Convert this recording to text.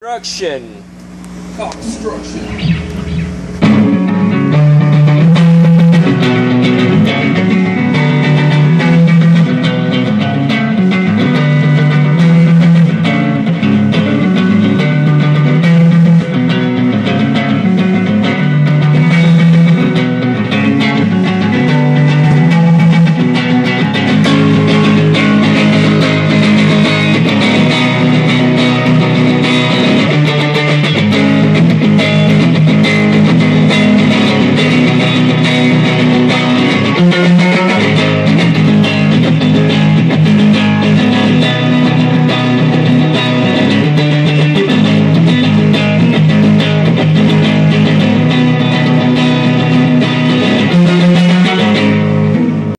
Construction. Construction.